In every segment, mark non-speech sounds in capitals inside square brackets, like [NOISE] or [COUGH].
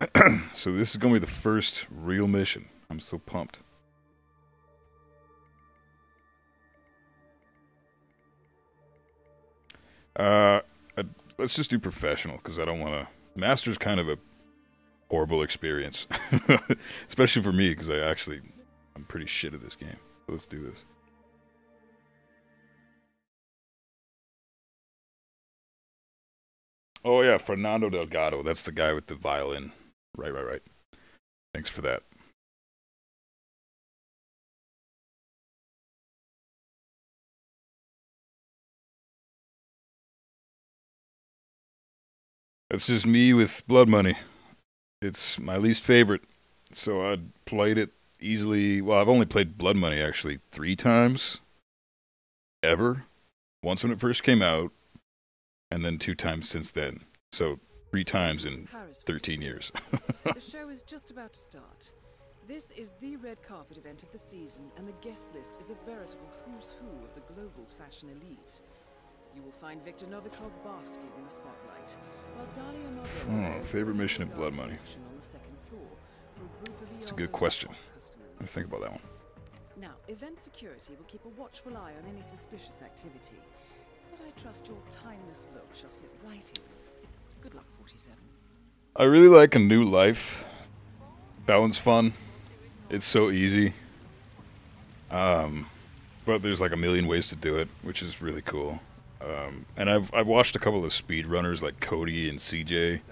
[CLEARS THROAT] so this is gonna be the first real mission. I'm so pumped. Uh, I, let's just do professional because I don't want to. Master's kind of a horrible experience, [LAUGHS] especially for me because I actually I'm pretty shit at this game. So let's do this. Oh yeah, Fernando Delgado. That's the guy with the violin. Right, right, right. Thanks for that. That's just me with blood money. It's my least favorite. So I played it easily. Well, I've only played Blood Money actually three times. Ever. Once when it first came out, and then two times since then. So three times in 13 years. the show is just about to start. This is the red carpet event of the season, and the guest list is a veritable who's who of the global fashion elite. You will find Viktor Novikov basking in the spotlight, while Dalia Margot hmm, oh, favorite mission in Blood Money. It's a good question. Let me think about that one. Now, event security will keep a watchful eye on any suspicious activity, but I trust your timeless look shall fit right in. Good luck, 47. I really like A New Life. That one's fun. It's so easy. Um, but there's like a million ways to do it, which is really cool. Um, and I've I've watched a couple of speedrunners like Cody and CJ,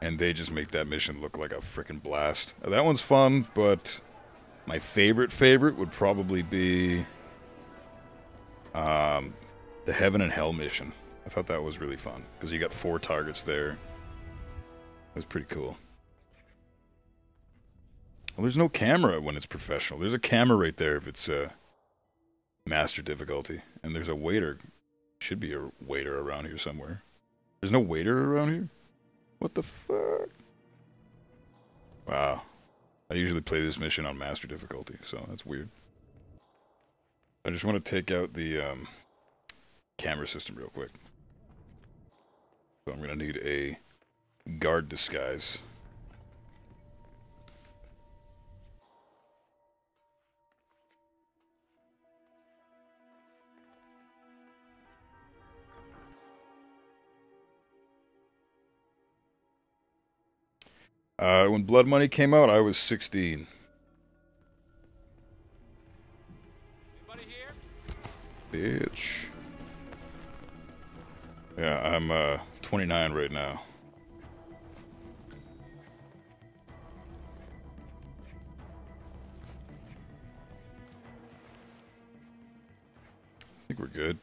and they just make that mission look like a freaking blast. That one's fun, but my favorite favorite would probably be um, the Heaven and Hell mission. I thought that was really fun because you got four targets there. It was pretty cool. Well, there's no camera when it's professional. There's a camera right there if it's uh, master difficulty, and there's a waiter. Should be a waiter around here somewhere. There's no waiter around here. What the fuck? Wow. I usually play this mission on master difficulty, so that's weird. I just want to take out the um, camera system real quick. So I'm going to need a guard disguise. Uh, when Blood Money came out, I was 16. Bitch. Yeah, I'm uh, 29 right now. I think we're good.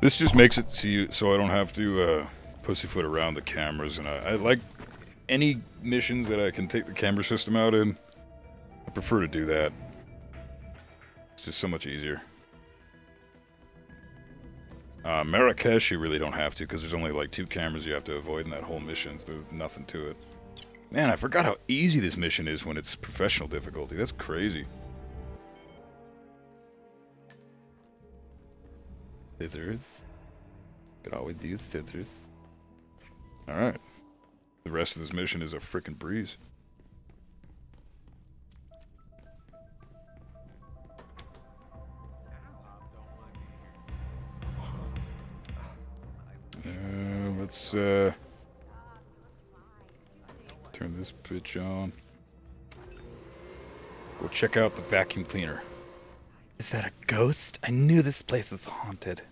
This just makes it so, you, so I don't have to uh, pussyfoot around the cameras, and I, I like any missions that I can take the camera system out in. I prefer to do that. It's just so much easier. Uh, Marrakesh, you really don't have to because there's only like two cameras you have to avoid in that whole mission. So there's nothing to it. Man, I forgot how easy this mission is when it's professional difficulty. That's crazy. Scissors. Could always use scissors. Alright. The rest of this mission is a freaking breeze. Let's uh, turn this bitch on. Go check out the vacuum cleaner. Is that a ghost? I knew this place was haunted.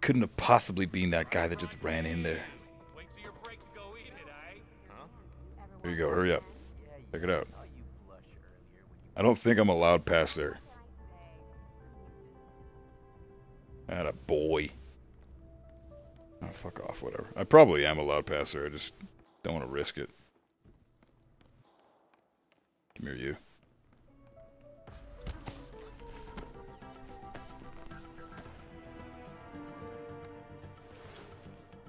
Couldn't have possibly been that guy that just ran in there. There you go, hurry up. Check it out. I don't think I'm allowed past there. And a boy. Fuck off, whatever. I probably am a loud passer. I just don't want to risk it. Come here, you.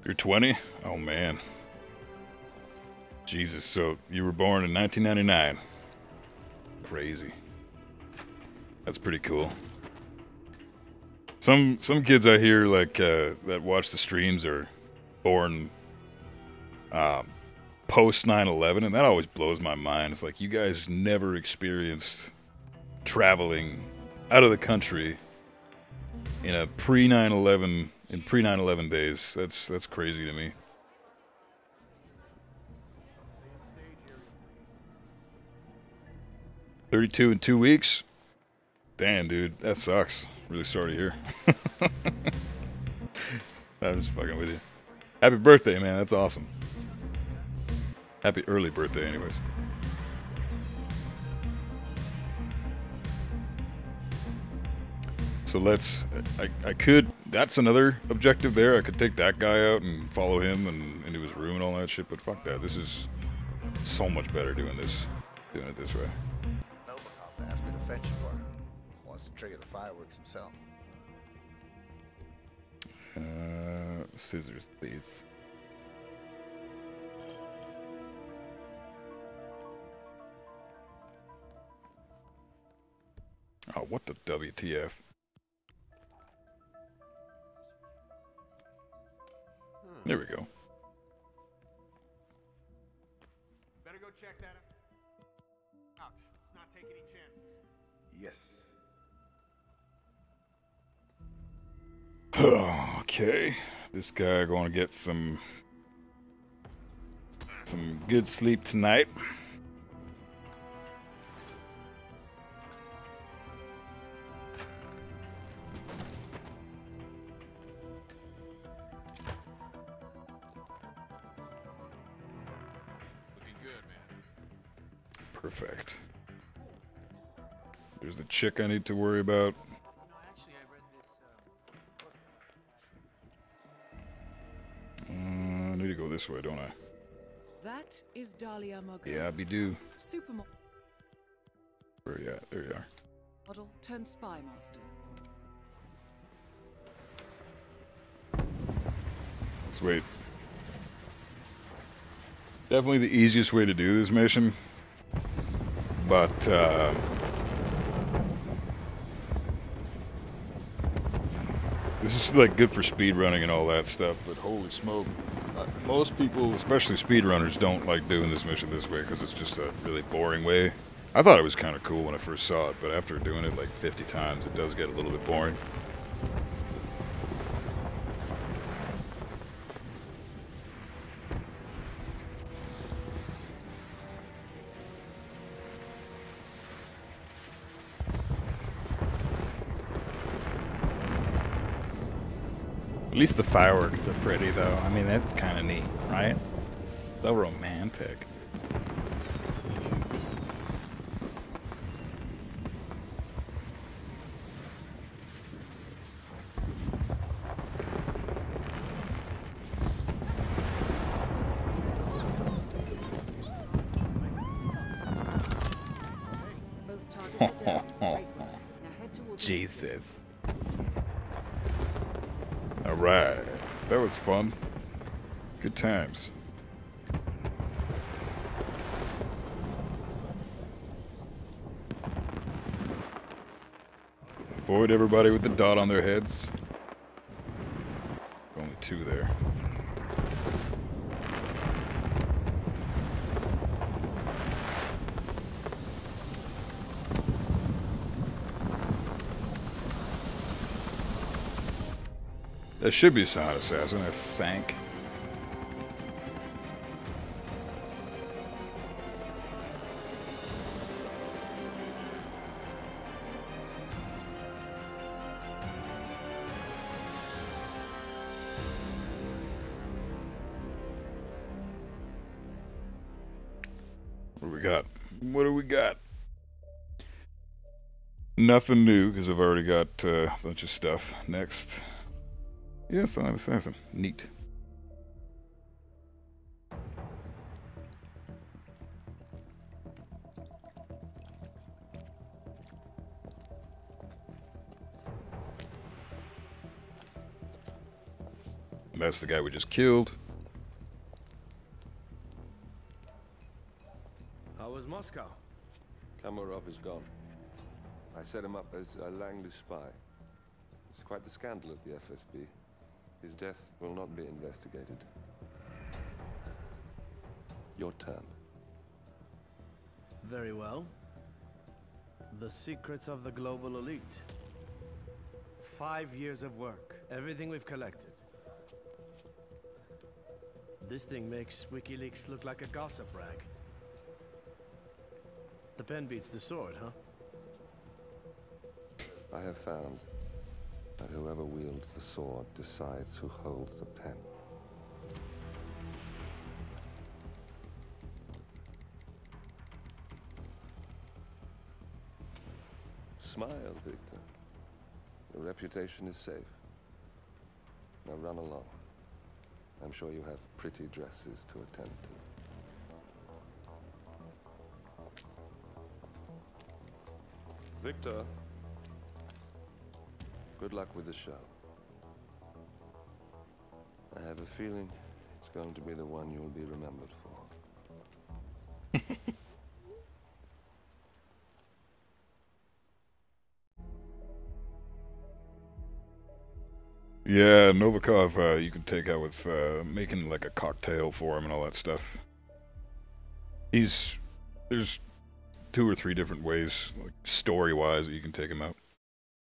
You're 20? Oh, man. Jesus, so you were born in 1999. Crazy. That's pretty cool. Some some kids I hear like uh, that watch the streams are born um, post 9/11, and that always blows my mind. It's like you guys never experienced traveling out of the country in a pre 9/11 in pre 9/11 days. That's that's crazy to me. Thirty-two in two weeks. Damn, dude, that sucks. Really sorry to hear. [LAUGHS] I'm just fucking with you. Happy birthday, man. That's awesome. Happy early birthday, anyways. So let's. I, I could. That's another objective there. I could take that guy out and follow him and into his room and all that shit. But fuck that. This is so much better doing this, doing it this way. Asked me to fetch you for him. Wants to trigger the fireworks himself. Uh, scissors, please. Oh, what the WTF? There we go. Better go check that out. Let's not take any chances. Yes. [SIGHS] okay, this guy going to get some some good sleep tonight. Looking good, man. Perfect. There's the chick I need to worry about. This way, don't I? That is Dalia. Yeah, be do. Supermodel Where are you at? There you are. Model turned spy master. Let's wait. Definitely the easiest way to do this mission. But, uh, This is like good for speed running and all that stuff, but holy smoke. Most people, especially speedrunners, don't like doing this mission this way because it's just a really boring way. I thought it was kind of cool when I first saw it, but after doing it like 50 times, it does get a little bit boring. At least the fireworks are pretty, though. I mean, that's kind of neat, right? So romantic. Both [LAUGHS] targets are down. Great work. Now head towards the exit. Jesus. Alright. That was fun. Good times. Avoid everybody with the dot on their heads. Only two there. That should be Silent Assassin, I think. What do we got? What do we got? Nothing new because I've already got uh, a bunch of stuff. Next. Yeah, Silent Assassin. Neat. That's the guy we just killed. How was Moscow? Kamarov is gone. I set him up as a Langley spy. It's quite the scandal at the FSB. His death will not be investigated. Your turn. Very well. The secrets of the global elite. Five years of work, everything we've collected. This thing makes WikiLeaks look like a gossip rag. The pen beats the sword, huh? I have found that whoever wields the sword decides who holds the pen. Smile, Viktor. Your reputation is safe. Now run along. I'm sure you have pretty dresses to attend to. Viktor. Good luck with the show. I have a feeling it's going to be the one you'll be remembered for. [LAUGHS] Yeah, Novikov, uh, you can take out with uh, making like a cocktail for him and all that stuff. He's there's two or three different ways, like story-wise, that you can take him out.